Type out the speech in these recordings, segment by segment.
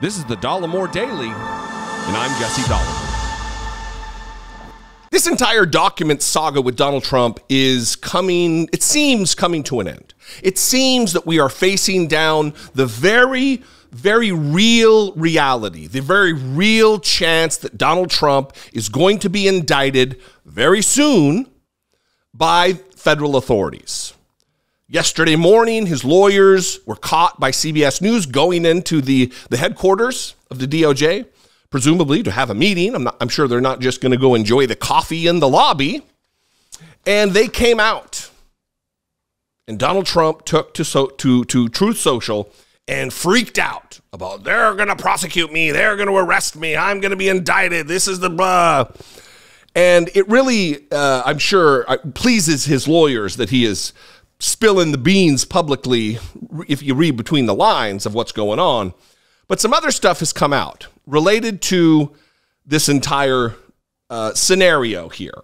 This is the Dollemore Daily, and I'm Jesse Dollemore. This entire document saga with Donald Trump is coming, it seems coming to an end. It seems that we are facing down the very, very real reality, the very real chance that Donald Trump is going to be indicted very soon by federal authorities. Yesterday morning, his lawyers were caught by CBS News going into the, the headquarters of the DOJ, presumably to have a meeting. I'm, not, I'm sure they're not just going to go enjoy the coffee in the lobby. And they came out. And Donald Trump took to, so, to, to Truth Social and freaked out about they're going to prosecute me, they're going to arrest me, I'm going to be indicted, this is the blah. And it really, uh, I'm sure, uh, pleases his lawyers that he is spilling the beans publicly if you read between the lines of what's going on. But some other stuff has come out related to this entire uh, scenario here.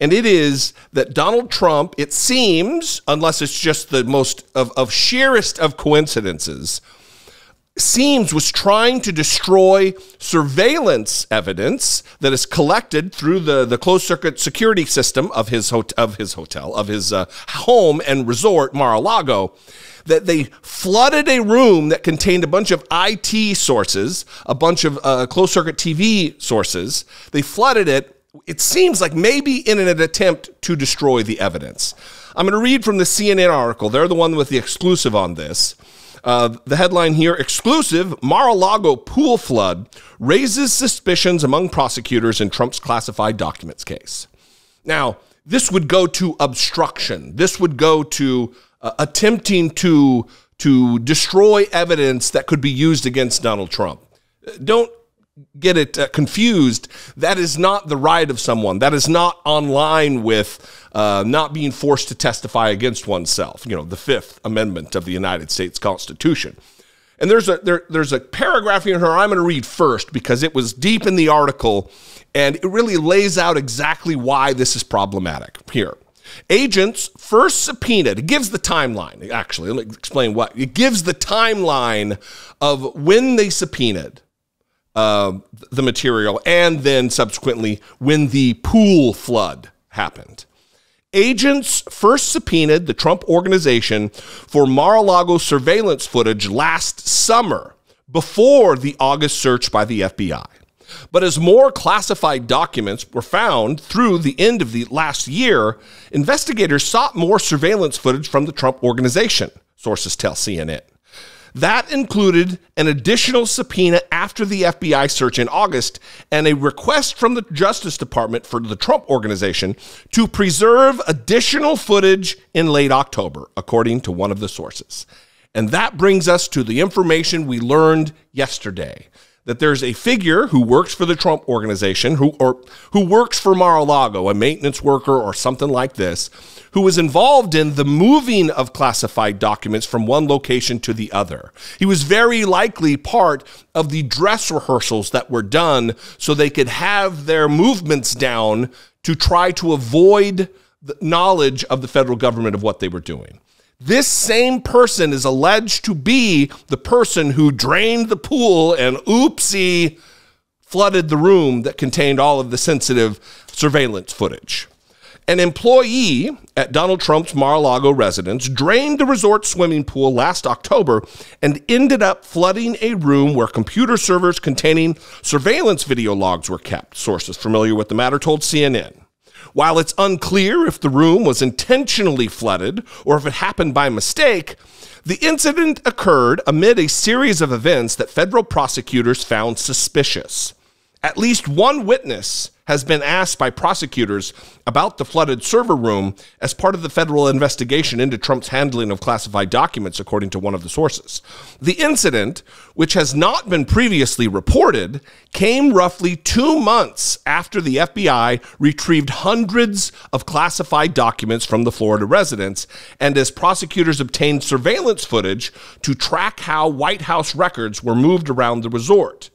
And it is that Donald Trump, it seems, unless it's just the most of, of sheerest of coincidences, seems was trying to destroy surveillance evidence that is collected through the, the closed circuit security system of his, hot- of his hotel, of his uh, home and resort, Mar-a-Lago, that they flooded a room that contained a bunch of IT sources, a bunch of uh, closed circuit TV sources. They flooded it. It seems like maybe in an attempt to destroy the evidence. I'm going to read from the CNN article. They're the one with the exclusive on this. Uh, the headline here exclusive Mar a Lago pool flood raises suspicions among prosecutors in Trump's classified documents case. Now, this would go to obstruction. This would go to uh, attempting to, to destroy evidence that could be used against Donald Trump. Don't get it uh, confused. That is not the right of someone. That is not online with uh, not being forced to testify against oneself. You know, the Fifth Amendment of the United States Constitution. And there's a there, there's a paragraph in here I'm going to read first because it was deep in the article, and it really lays out exactly why this is problematic. Here. Agents first subpoenaed, it gives the timeline, actually. Let me explain what. It gives the timeline of when they subpoenaed uh, the material, and then subsequently when the pool flood happened. Agents first subpoenaed the Trump organization for Mar a Lago surveillance footage last summer before the August search by the FBI. But as more classified documents were found through the end of the last year, investigators sought more surveillance footage from the Trump organization, sources tell CNN. That included an additional subpoena after the FBI search in August and a request from the Justice Department for the Trump Organization to preserve additional footage in late October, according to one of the sources. And that brings us to the information we learned yesterday that there's a figure who works for the Trump organization, who or who works for Mar-a-Lago, a maintenance worker or something like this, who was involved in the moving of classified documents from one location to the other. He was very likely part of the dress rehearsals that were done so they could have their movements down to try to avoid the knowledge of the federal government of what they were doing. This same person is alleged to be the person who drained the pool and oopsie flooded the room that contained all of the sensitive surveillance footage. An employee at Donald Trump's Mar a Lago residence drained the resort swimming pool last October and ended up flooding a room where computer servers containing surveillance video logs were kept, sources familiar with the matter told CNN. While it's unclear if the room was intentionally flooded or if it happened by mistake, the incident occurred amid a series of events that federal prosecutors found suspicious. At least one witness has been asked by prosecutors about the flooded server room as part of the federal investigation into Trump's handling of classified documents, according to one of the sources. The incident, which has not been previously reported, came roughly two months after the FBI retrieved hundreds of classified documents from the Florida residence and as prosecutors obtained surveillance footage to track how White House records were moved around the resort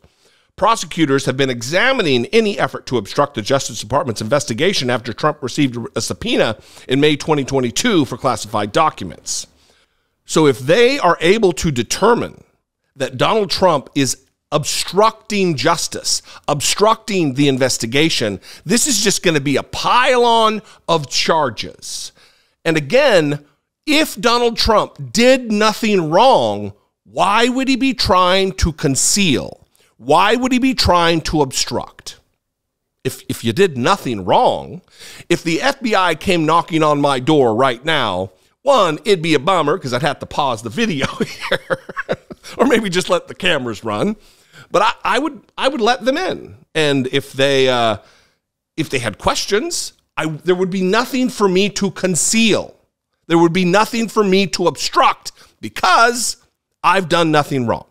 prosecutors have been examining any effort to obstruct the Justice Department's investigation after Trump received a subpoena in May 2022 for classified documents. So if they are able to determine that Donald Trump is obstructing justice, obstructing the investigation. This is just going to be a pile-on of charges. And again, if Donald Trump did nothing wrong, why would he be trying to conceal? Why would he be trying to obstruct? If, if you did nothing wrong, if the FBI came knocking on my door right now, one, it'd be a bummer because I'd have to pause the video here, or maybe just let the cameras run. But I, I would I would let them in, and if they uh, if they had questions, I, there would be nothing for me to conceal. There would be nothing for me to obstruct because I've done nothing wrong.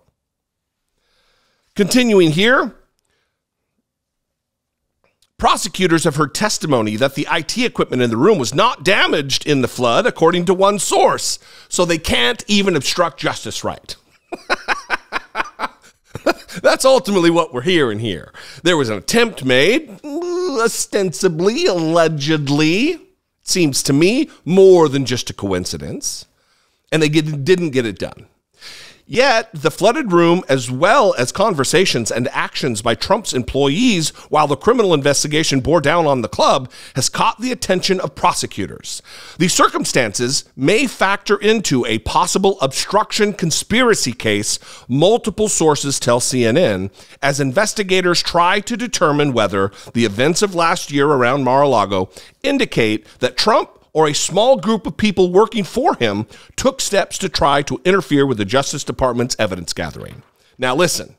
Continuing here, prosecutors have heard testimony that the IT equipment in the room was not damaged in the flood, according to one source. So they can't even obstruct justice right. That's ultimately what we're hearing here. There was an attempt made, mm, ostensibly, allegedly, seems to me, more than just a coincidence, and they didn't get it done. Yet, the flooded room, as well as conversations and actions by Trump's employees while the criminal investigation bore down on the club, has caught the attention of prosecutors. The circumstances may factor into a possible obstruction conspiracy case, multiple sources tell CNN, as investigators try to determine whether the events of last year around Mar a Lago indicate that Trump or a small group of people working for him took steps to try to interfere with the Justice Department's evidence gathering. Now, listen.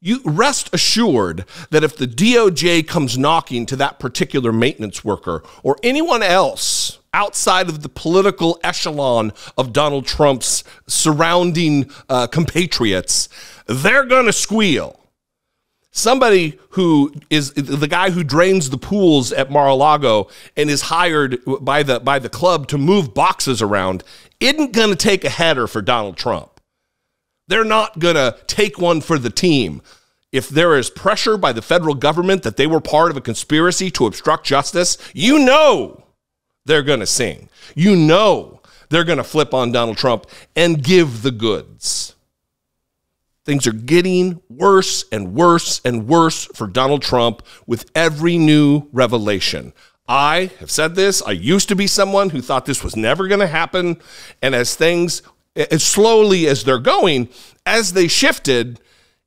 You rest assured that if the DOJ comes knocking to that particular maintenance worker or anyone else outside of the political echelon of Donald Trump's surrounding uh, compatriots, they're going to squeal somebody who is the guy who drains the pools at Mar-a-Lago and is hired by the by the club to move boxes around isn't going to take a header for Donald Trump. They're not going to take one for the team. If there is pressure by the federal government that they were part of a conspiracy to obstruct justice, you know they're going to sing. You know they're going to flip on Donald Trump and give the goods. Things are getting worse and worse and worse for Donald Trump with every new revelation. I have said this. I used to be someone who thought this was never going to happen. And as things, as slowly as they're going, as they shifted,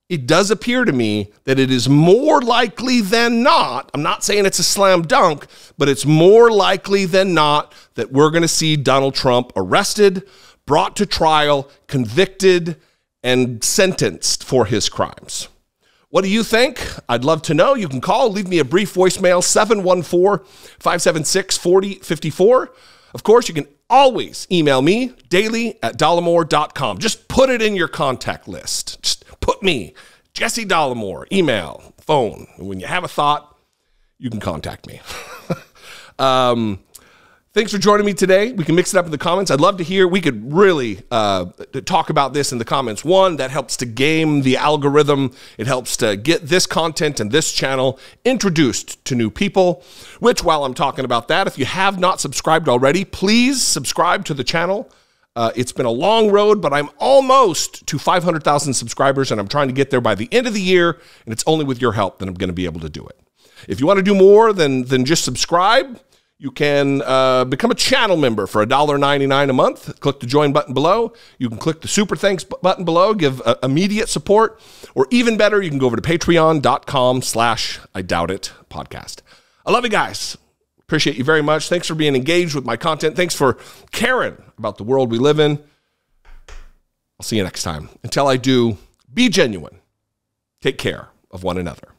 it does appear to me that it is more likely than not. I'm not saying it's a slam dunk, but it's more likely than not that we're going to see Donald Trump arrested, brought to trial, convicted, and sentenced for his crimes. What do you think? I'd love to know. You can call, leave me a brief voicemail, 714 576 4054. Of course, you can always email me daily at dollemore.com. Just put it in your contact list. Just put me, Jesse Dollemore, email, phone. And when you have a thought, you can contact me. um, Thanks for joining me today. We can mix it up in the comments. I'd love to hear. We could really uh, talk about this in the comments. One, that helps to game the algorithm. It helps to get this content and this channel introduced to new people. Which, while I'm talking about that, if you have not subscribed already, please subscribe to the channel. Uh, it's been a long road, but I'm almost to 500,000 subscribers, and I'm trying to get there by the end of the year. And it's only with your help that I'm going to be able to do it. If you want to do more than than just subscribe you can uh, become a channel member for $1.99 a month. Click the join button below. You can click the super thanks button below, give uh, immediate support, or even better, you can go over to patreon.com slash I doubt it podcast. I love you guys. Appreciate you very much. Thanks for being engaged with my content. Thanks for caring about the world we live in. I'll see you next time. Until I do, be genuine. Take care of one another.